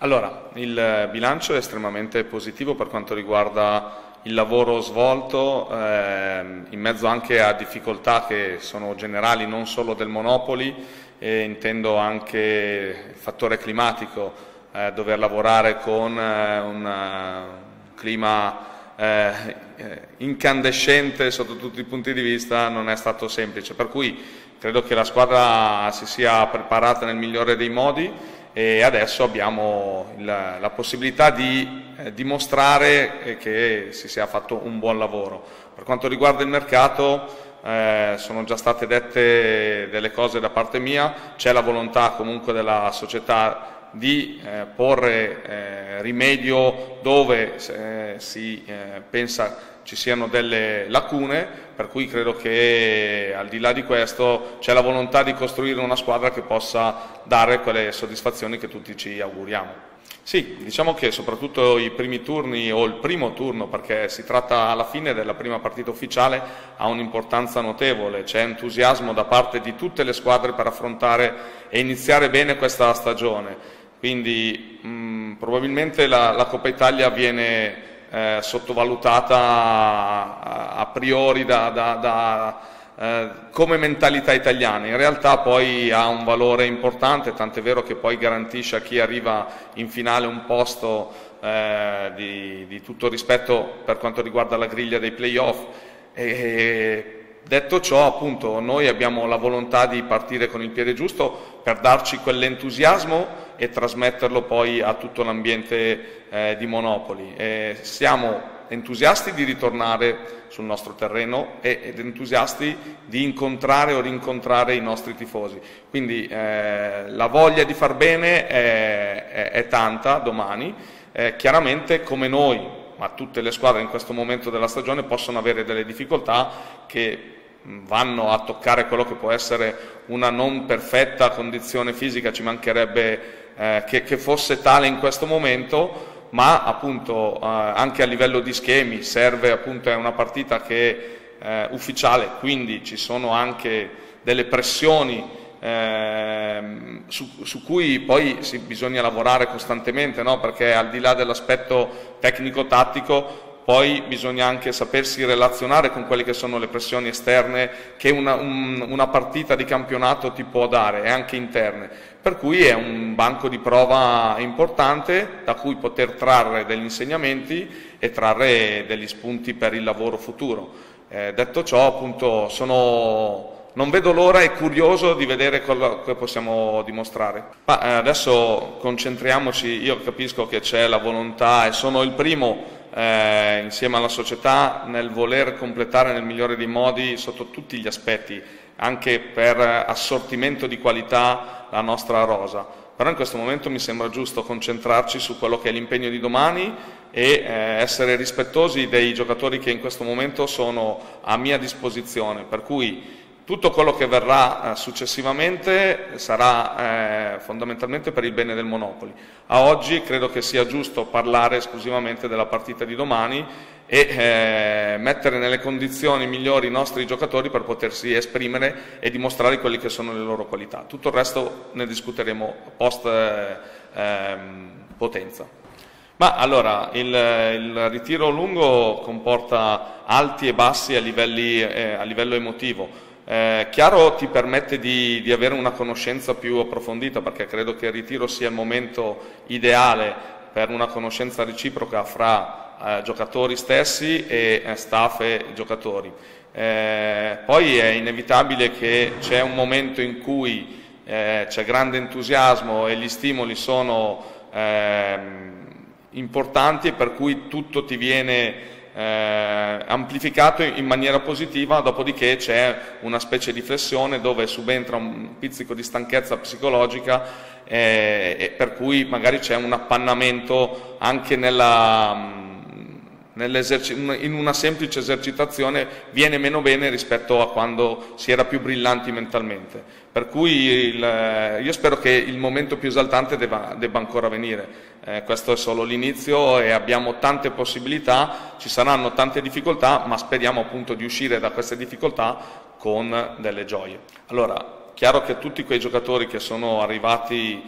Allora, il bilancio è estremamente positivo per quanto riguarda il lavoro svolto, ehm, in mezzo anche a difficoltà che sono generali non solo del Monopoli, e intendo anche il fattore climatico, eh, dover lavorare con eh, un uh, clima eh, incandescente sotto tutti i punti di vista non è stato semplice, per cui credo che la squadra si sia preparata nel migliore dei modi e adesso abbiamo il, la possibilità di eh, dimostrare eh, che si sia fatto un buon lavoro. Per quanto riguarda il mercato eh, sono già state dette delle cose da parte mia, c'è la volontà comunque della società di eh, porre eh, rimedio dove eh, si pensa ci siano delle lacune, per cui credo che al di là di questo c'è la volontà di costruire una squadra che possa dare quelle soddisfazioni che tutti ci auguriamo. Sì, diciamo che soprattutto i primi turni o il primo turno, perché si tratta alla fine della prima partita ufficiale, ha un'importanza notevole, c'è entusiasmo da parte di tutte le squadre per affrontare e iniziare bene questa stagione. Quindi mh, probabilmente la, la Coppa Italia viene eh, sottovalutata a, a priori da, da, da, eh, come mentalità italiana, in realtà poi ha un valore importante, tant'è vero che poi garantisce a chi arriva in finale un posto eh, di, di, tutto rispetto per quanto riguarda la griglia dei playoff. E, Detto ciò, appunto, noi abbiamo la volontà di partire con il piede giusto per darci quell'entusiasmo e trasmetterlo poi a tutto l'ambiente eh, di Monopoli. E siamo entusiasti di ritornare sul nostro terreno ed entusiasti di incontrare o rincontrare i nostri tifosi. Quindi eh, la voglia di far bene è, è, è tanta domani. Eh, chiaramente come noi, ma tutte le squadre in questo momento della stagione possono avere delle difficoltà che vanno a toccare quello che può essere una non perfetta condizione fisica, ci mancherebbe eh, che, che, fosse tale in questo momento, ma appunto eh, anche a livello di schemi serve appunto, è una partita che è ufficiale, quindi ci sono anche delle pressioni eh, su, su, cui poi sì, bisogna lavorare costantemente, no? perché al di là dell'aspetto tecnico-tattico poi bisogna anche sapersi relazionare con quelle che sono le pressioni esterne che una, un, una partita di campionato ti può dare e anche interne. Per cui è un banco di prova importante da cui poter trarre degli insegnamenti e trarre degli spunti per il lavoro futuro. Eh, detto ciò, appunto, sono non vedo l'ora e curioso di vedere che possiamo dimostrare. Ma eh, adesso concentriamoci, io capisco che c'è la volontà e sono il primo eh, insieme alla società nel voler completare nel migliore dei modi sotto tutti gli aspetti, anche per assortimento di qualità la nostra rosa. Però in questo momento mi sembra giusto concentrarci su quello che è l'impegno di domani e eh, essere rispettosi dei giocatori che in questo momento sono a mia disposizione, per cui tutto quello che verrà eh, successivamente sarà eh, fondamentalmente per il bene del Monopoli. A oggi credo che sia giusto parlare esclusivamente della partita di domani e eh, mettere nelle condizioni migliori i nostri giocatori per potersi esprimere e dimostrare quelle che sono le loro qualità. Tutto il resto ne discuteremo post eh, ehm, potenza. Ma allora, il, il, ritiro lungo comporta alti e bassi a, livelli, eh, a livello emotivo eh, chiaro ti permette di, di, avere una conoscenza più approfondita perché credo che il ritiro sia il momento ideale per una conoscenza reciproca fra eh, giocatori stessi e eh, staff e giocatori. Eh, poi è inevitabile che c'è un momento in cui eh, c'è grande entusiasmo e gli stimoli sono ehm, importanti e per cui tutto ti viene eh, amplificato in maniera positiva, dopodiché c'è una specie di flessione dove subentra un pizzico di stanchezza psicologica eh, per cui magari c'è un appannamento anche nella in una semplice esercitazione viene meno bene rispetto a quando si era più brillanti mentalmente. Per cui il, io spero che il momento più esaltante debba, debba ancora venire. Eh, questo è solo l'inizio e abbiamo tante possibilità, ci saranno tante difficoltà, ma speriamo appunto di uscire da queste difficoltà con delle gioie. Allora, chiaro che tutti quei giocatori che sono arrivati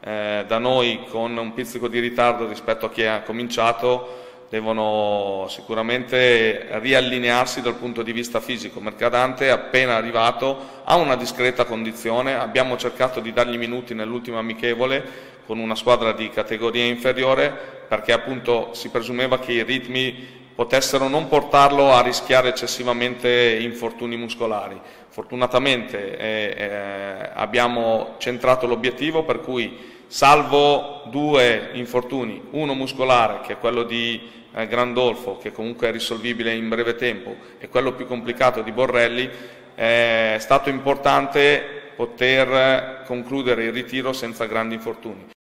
eh, da noi con un pizzico di ritardo rispetto a chi ha comincito devono sicuramente riallinearsi dal punto di vista fisico. Mercadante, appena arrivato, ha una discreta condizione, abbiamo cercato di dargli minuti nell'ultimo amichevole con una squadra di categoria inferiore perché appunto si presumeva che i ritmi potessero non portarlo a rischiare eccessivamente infortuni muscolari. Fortunatamente eh, eh, abbiamo centrato l'obiettivo per cui salvo due infortuni, uno muscolare che è quello di eh, Grandolfo che comunque è risolvibile in breve tempo e quello più complicato di Borrelli, è stato importante poter concludere il ritiro senza grandi infortuni.